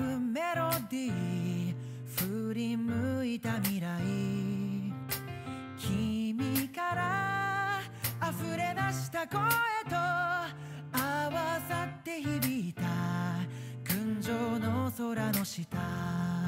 うメロディー振り向いた未来君から溢れ出した声と合わさって響いた群青の空の下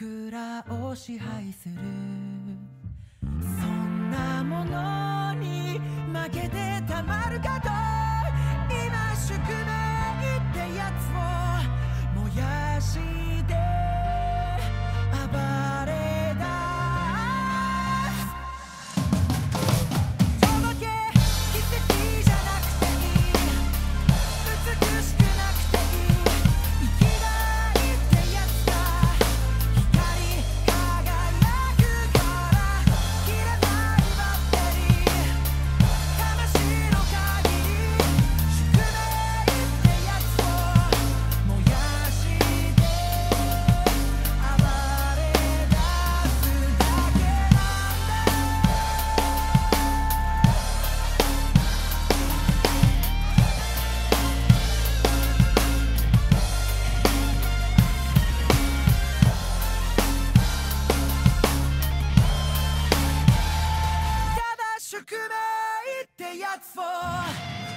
僕らを支配する。そんなものに負けてくないってやつを。